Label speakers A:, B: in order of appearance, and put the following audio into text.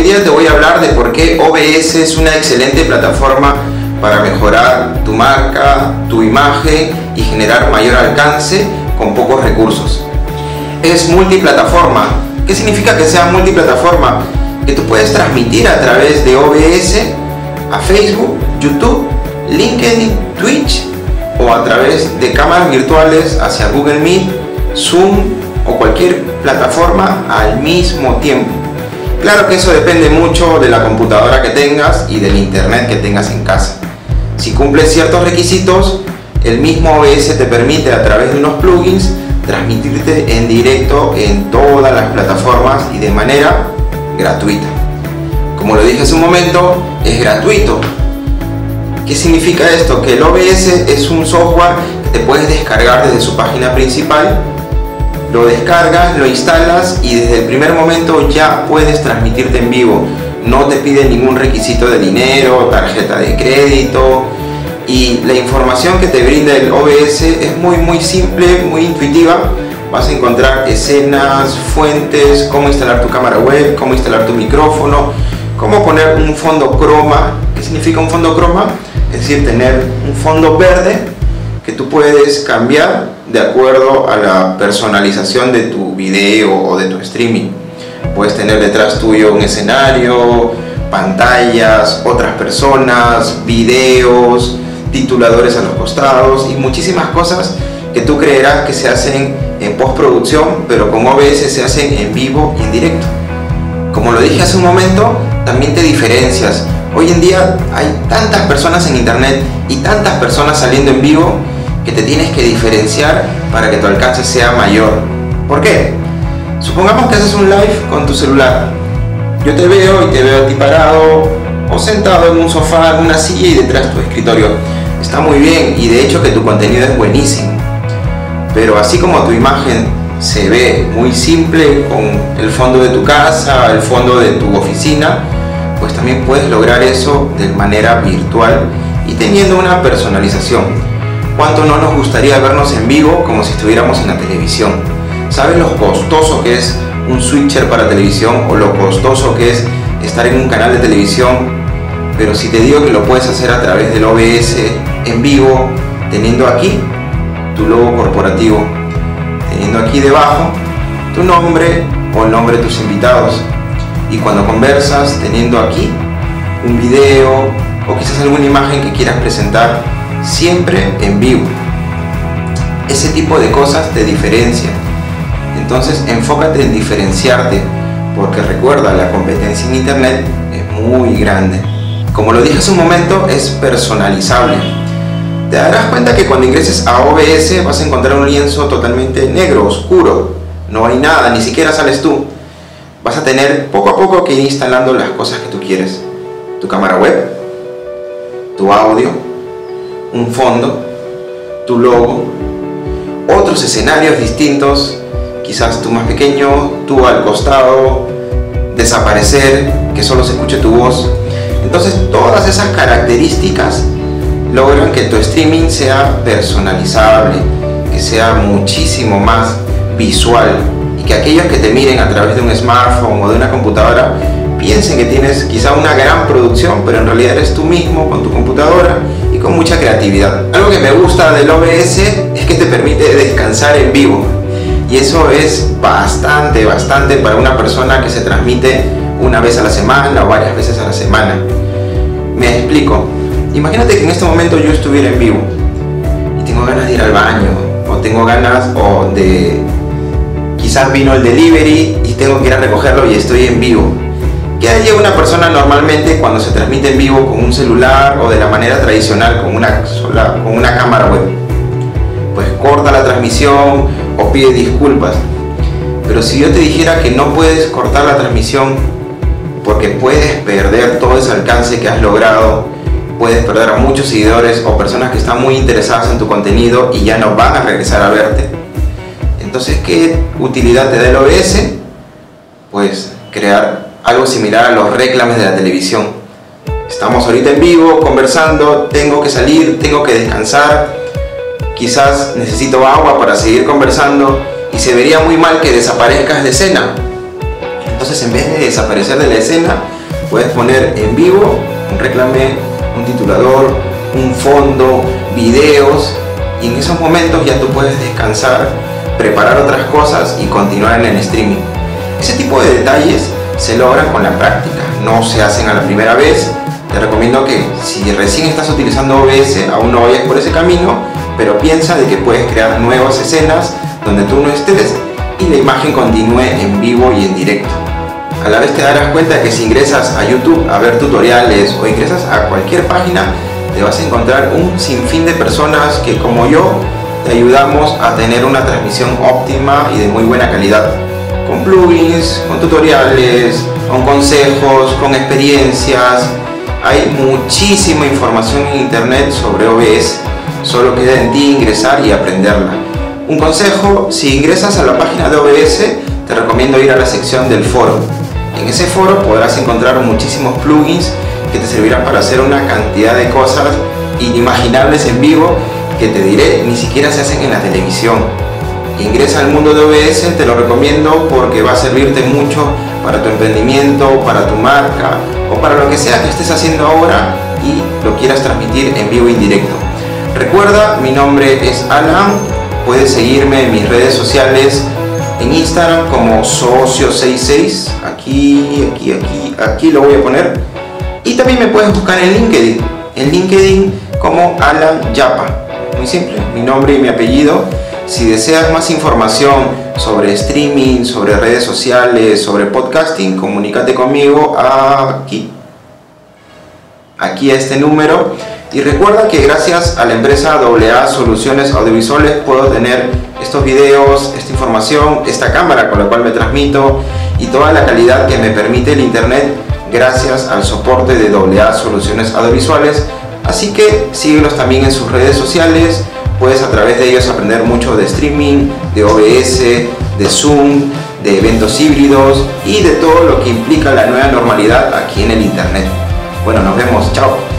A: Hoy día te voy a hablar de por qué OBS es una excelente plataforma para mejorar tu marca, tu imagen y generar mayor alcance con pocos recursos. Es multiplataforma. ¿Qué significa que sea multiplataforma? Que tú puedes transmitir a través de OBS a Facebook, YouTube, LinkedIn, Twitch o a través de cámaras virtuales hacia Google Meet, Zoom o cualquier plataforma al mismo tiempo. Claro que eso depende mucho de la computadora que tengas y del internet que tengas en casa. Si cumples ciertos requisitos, el mismo OBS te permite a través de unos plugins transmitirte en directo en todas las plataformas y de manera gratuita. Como lo dije hace un momento, es gratuito. ¿Qué significa esto? Que el OBS es un software que te puedes descargar desde su página principal lo descargas, lo instalas y desde el primer momento ya puedes transmitirte en vivo. No te pide ningún requisito de dinero, tarjeta de crédito y la información que te brinda el OBS es muy muy simple, muy intuitiva. Vas a encontrar escenas, fuentes, cómo instalar tu cámara web, cómo instalar tu micrófono, cómo poner un fondo croma. ¿Qué significa un fondo croma? Es decir, tener un fondo verde que tú puedes cambiar de acuerdo a la personalización de tu video o de tu streaming. Puedes tener detrás tuyo un escenario, pantallas, otras personas, videos, tituladores a los costados y muchísimas cosas que tú creerás que se hacen en postproducción, pero con OBS se hacen en vivo y en directo. Como lo dije hace un momento, también te diferencias. Hoy en día hay tantas personas en internet y tantas personas saliendo en vivo que te tienes que diferenciar para que tu alcance sea mayor. ¿Por qué? Supongamos que haces un live con tu celular. Yo te veo y te veo a ti parado o sentado en un sofá, en una silla y detrás de tu escritorio. Está muy bien y de hecho que tu contenido es buenísimo. Pero así como tu imagen se ve muy simple con el fondo de tu casa, el fondo de tu oficina, pues también puedes lograr eso de manera virtual y teniendo una personalización. ¿Cuánto no nos gustaría vernos en vivo como si estuviéramos en la televisión? ¿Sabes lo costoso que es un switcher para televisión o lo costoso que es estar en un canal de televisión? Pero si te digo que lo puedes hacer a través del OBS en vivo, teniendo aquí tu logo corporativo, teniendo aquí debajo tu nombre o el nombre de tus invitados. Y cuando conversas, teniendo aquí un video o quizás alguna imagen que quieras presentar siempre en vivo. Ese tipo de cosas te diferencian. Entonces enfócate en diferenciarte, porque recuerda, la competencia en Internet es muy grande. Como lo dije hace un momento, es personalizable. Te darás cuenta que cuando ingreses a OBS vas a encontrar un lienzo totalmente negro, oscuro. No hay nada, ni siquiera sales tú. Vas a tener poco a poco que ir instalando las cosas que tú quieres. Tu cámara web, tu audio, un fondo, tu logo, otros escenarios distintos, quizás tú más pequeño, tú al costado, desaparecer, que solo se escuche tu voz. Entonces todas esas características logran que tu streaming sea personalizable, que sea muchísimo más visual y que aquellos que te miren a través de un smartphone o de una computadora piensen que tienes quizá una gran producción, pero en realidad eres tú mismo con tu computadora con mucha creatividad. Algo que me gusta del OBS es que te permite descansar en vivo. Y eso es bastante, bastante para una persona que se transmite una vez a la semana o varias veces a la semana. Me explico. Imagínate que en este momento yo estuviera en vivo y tengo ganas de ir al baño o tengo ganas o de quizás vino el delivery y tengo que ir a recogerlo y estoy en vivo ¿Qué haría una persona normalmente cuando se transmite en vivo con un celular o de la manera tradicional con una, con una cámara web? Pues corta la transmisión o pide disculpas. Pero si yo te dijera que no puedes cortar la transmisión porque puedes perder todo ese alcance que has logrado, puedes perder a muchos seguidores o personas que están muy interesadas en tu contenido y ya no van a regresar a verte. Entonces, ¿qué utilidad te da el OBS? Pues crear algo similar a los reclames de la televisión. Estamos ahorita en vivo conversando, tengo que salir, tengo que descansar, quizás necesito agua para seguir conversando y se vería muy mal que desaparezcas de escena. Entonces en vez de desaparecer de la escena, puedes poner en vivo un reclame, un titulador, un fondo, videos y en esos momentos ya tú puedes descansar, preparar otras cosas y continuar en el streaming. Ese tipo de detalles se logran con la práctica, no se hacen a la primera vez. Te recomiendo que si recién estás utilizando OBS, aún no vayas por ese camino, pero piensa de que puedes crear nuevas escenas donde tú no estés y la imagen continúe en vivo y en directo. A la vez te darás cuenta de que si ingresas a YouTube a ver tutoriales o ingresas a cualquier página, te vas a encontrar un sinfín de personas que como yo te ayudamos a tener una transmisión óptima y de muy buena calidad. Con plugins, con tutoriales, con consejos, con experiencias. Hay muchísima información en internet sobre OBS. Solo queda en ti ingresar y aprenderla. Un consejo, si ingresas a la página de OBS, te recomiendo ir a la sección del foro. En ese foro podrás encontrar muchísimos plugins que te servirán para hacer una cantidad de cosas inimaginables en vivo que te diré ni siquiera se hacen en la televisión. Ingresa al mundo de OBS, te lo recomiendo porque va a servirte mucho para tu emprendimiento, para tu marca o para lo que sea que estés haciendo ahora y lo quieras transmitir en vivo y en directo. Recuerda, mi nombre es Alan, puedes seguirme en mis redes sociales en Instagram como socio66, aquí, aquí, aquí, aquí lo voy a poner y también me puedes buscar en LinkedIn. En LinkedIn como Alan Yapa. Muy simple, mi nombre y mi apellido. Si deseas más información sobre streaming, sobre redes sociales, sobre podcasting, comunícate conmigo aquí. Aquí a este número. Y recuerda que gracias a la empresa AA Soluciones Audiovisuales puedo tener estos videos, esta información, esta cámara con la cual me transmito y toda la calidad que me permite el internet gracias al soporte de AA Soluciones Audiovisuales. Así que síguenos también en sus redes sociales, puedes a través de ellos aprender mucho de streaming, de OBS, de Zoom, de eventos híbridos y de todo lo que implica la nueva normalidad aquí en el Internet. Bueno, nos vemos, chao.